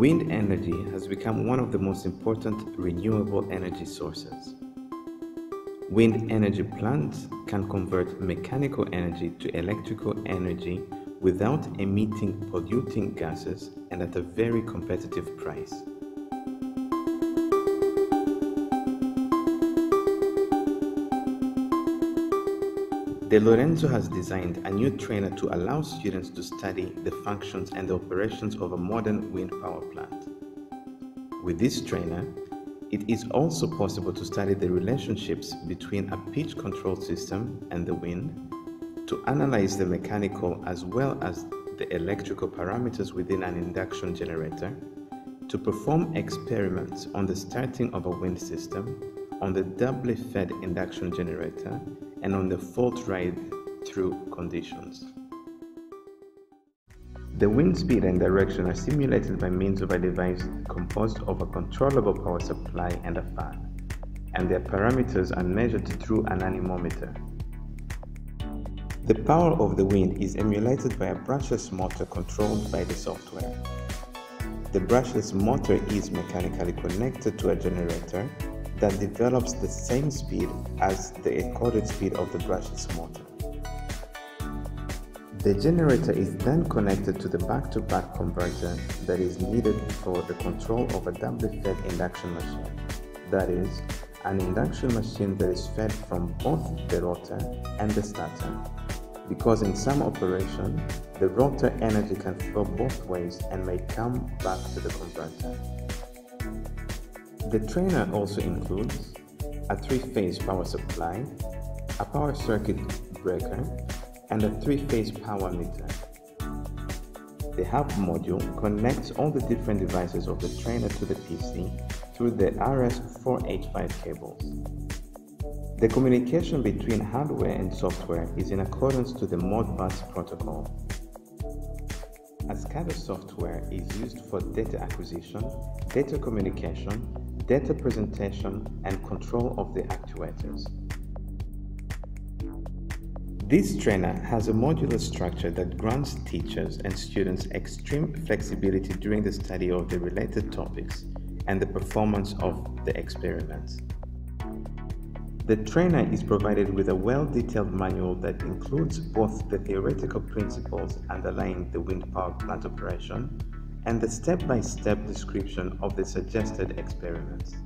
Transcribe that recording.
Wind energy has become one of the most important renewable energy sources. Wind energy plants can convert mechanical energy to electrical energy without emitting polluting gases and at a very competitive price. De Lorenzo has designed a new trainer to allow students to study the functions and the operations of a modern wind power plant. With this trainer, it is also possible to study the relationships between a pitch control system and the wind, to analyze the mechanical as well as the electrical parameters within an induction generator, to perform experiments on the starting of a wind system, on the doubly fed induction generator, and on the fault ride through conditions. The wind speed and direction are simulated by means of a device composed of a controllable power supply and a fan, and their parameters are measured through an anemometer. The power of the wind is emulated by a brushless motor controlled by the software. The brushless motor is mechanically connected to a generator that develops the same speed as the encoded speed of the brushless motor. The generator is then connected to the back-to-back -back converter that is needed for the control of a doubly fed induction machine. That is, an induction machine that is fed from both the rotor and the stator. Because in some operation, the rotor energy can flow both ways and may come back to the converter. The trainer also includes a three-phase power supply, a power circuit breaker, and a three-phase power meter. The hub module connects all the different devices of the trainer to the PC through the RS485 cables. The communication between hardware and software is in accordance to the Modbus protocol. A SCADA software is used for data acquisition, data communication, data presentation and control of the actuators. This trainer has a modular structure that grants teachers and students extreme flexibility during the study of the related topics and the performance of the experiments. The trainer is provided with a well-detailed manual that includes both the theoretical principles underlying the wind power plant operation and the step-by-step description of the suggested experiments.